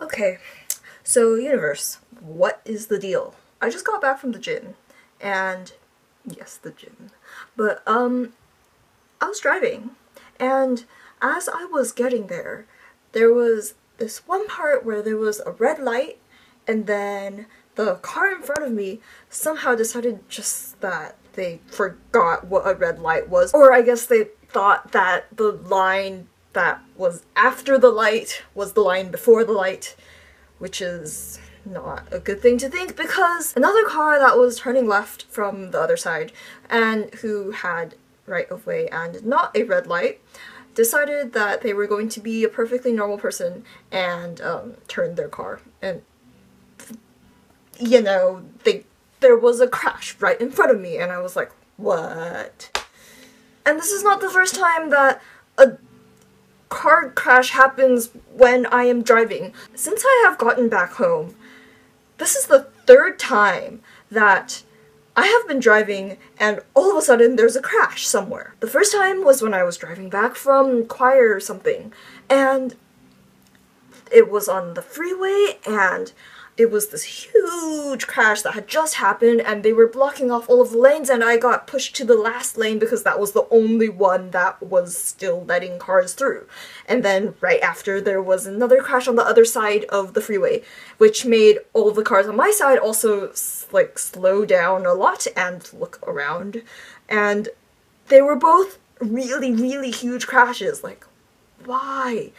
Okay, so universe, what is the deal? I just got back from the gym, and yes, the gym. But um, I was driving, and as I was getting there, there was this one part where there was a red light, and then the car in front of me somehow decided just that they forgot what a red light was, or I guess they thought that the line that was after the light was the line before the light, which is not a good thing to think because another car that was turning left from the other side and who had right of way and not a red light decided that they were going to be a perfectly normal person and um, turned their car. And you know they there was a crash right in front of me and I was like what? And this is not the first time that a car crash happens when I am driving. Since I have gotten back home, this is the third time that I have been driving and all of a sudden there's a crash somewhere. The first time was when I was driving back from choir or something and it was on the freeway and it was this huge crash that had just happened and they were blocking off all of the lanes and I got pushed to the last lane because that was the only one that was still letting cars through. And then right after there was another crash on the other side of the freeway which made all the cars on my side also like slow down a lot and look around and they were both really really huge crashes like why?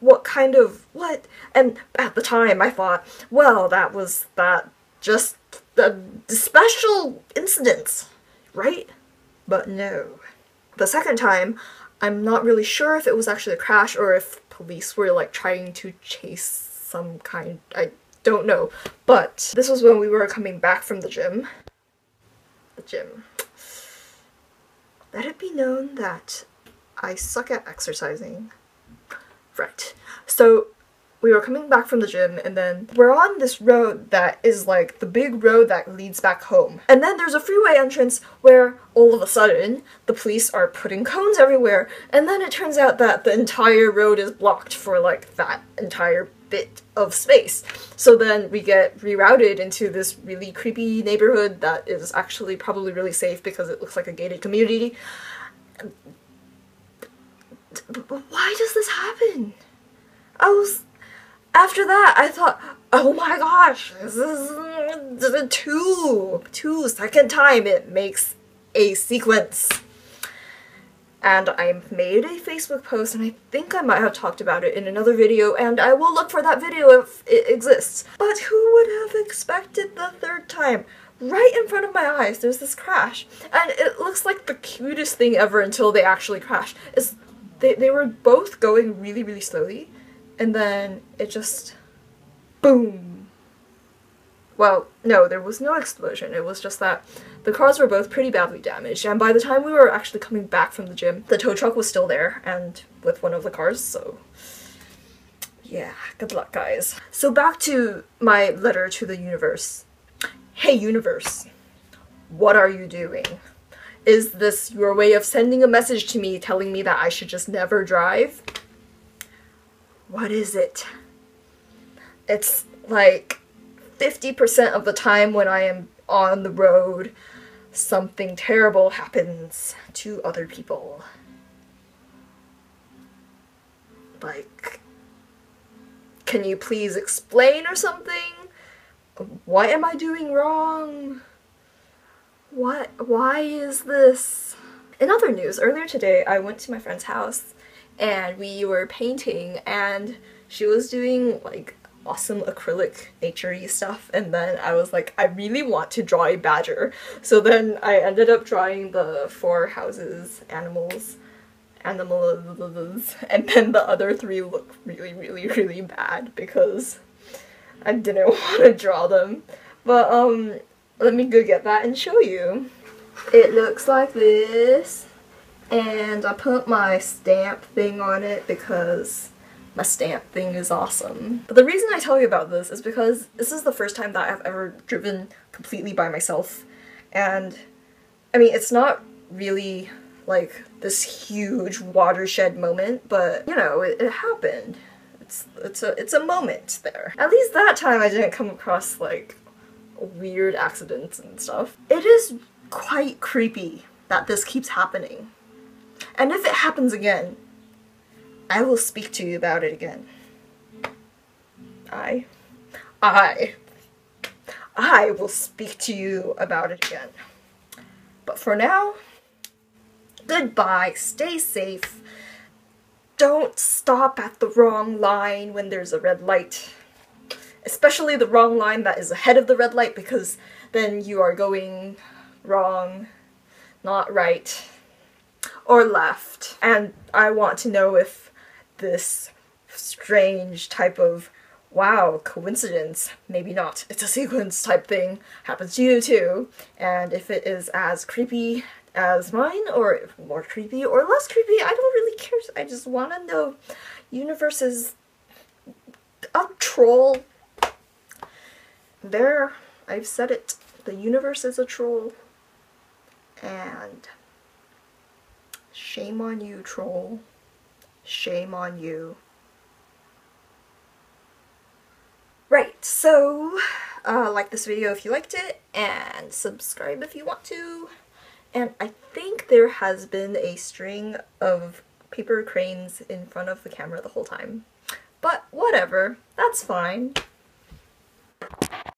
What kind of what? And at the time i thought well that was that just the special incidents right? But no. The second time i'm not really sure if it was actually a crash or if police were like trying to chase some kind i don't know. But this was when we were coming back from the gym. The gym. Let it be known that i suck at exercising Right. So we were coming back from the gym and then we're on this road that is like the big road that leads back home. And then there's a freeway entrance where all of a sudden the police are putting cones everywhere and then it turns out that the entire road is blocked for like that entire bit of space. So then we get rerouted into this really creepy neighborhood that is actually probably really safe because it looks like a gated community why does this happen? I was after that I thought, oh my gosh, this is the two two second time it makes a sequence. And I made a Facebook post and I think I might have talked about it in another video and I will look for that video if it exists. But who would have expected the third time? Right in front of my eyes, there's this crash. And it looks like the cutest thing ever until they actually crash. It's they, they were both going really, really slowly, and then it just boom. Well, no, there was no explosion. It was just that the cars were both pretty badly damaged, and by the time we were actually coming back from the gym, the tow truck was still there and with one of the cars, so yeah, good luck, guys. So back to my letter to the universe. Hey, universe, what are you doing? Is this your way of sending a message to me telling me that I should just never drive? What is it? It's like 50% of the time when I am on the road, something terrible happens to other people. Like, can you please explain or something? What am I doing wrong? Why is this? In other news, earlier today I went to my friend's house and we were painting and she was doing like awesome acrylic naturey stuff and then I was like I really want to draw a badger so then I ended up drawing the four houses animals animals and then the other three look really really really bad because I didn't want to draw them but um let me go get that and show you. It looks like this. And I put my stamp thing on it because my stamp thing is awesome. But the reason I tell you about this is because this is the first time that I've ever driven completely by myself. And I mean, it's not really like this huge watershed moment, but you know, it, it happened. It's it's a it's a moment there. At least that time I didn't come across like weird accidents and stuff. It is quite creepy that this keeps happening. And if it happens again, I will speak to you about it again. I I I will speak to you about it again. But for now, goodbye, stay safe. Don't stop at the wrong line when there's a red light. Especially the wrong line that is ahead of the red light because then you are going wrong, not right, or left. And I want to know if this strange type of wow, coincidence, maybe not, it's a sequence type thing happens to you too. And if it is as creepy as mine, or more creepy or less creepy, I don't really care. I just want to know. Universe is a troll. There, I've said it. The universe is a troll. And shame on you, troll. Shame on you. Right, so uh, like this video if you liked it, and subscribe if you want to. And I think there has been a string of paper cranes in front of the camera the whole time. But whatever, that's fine.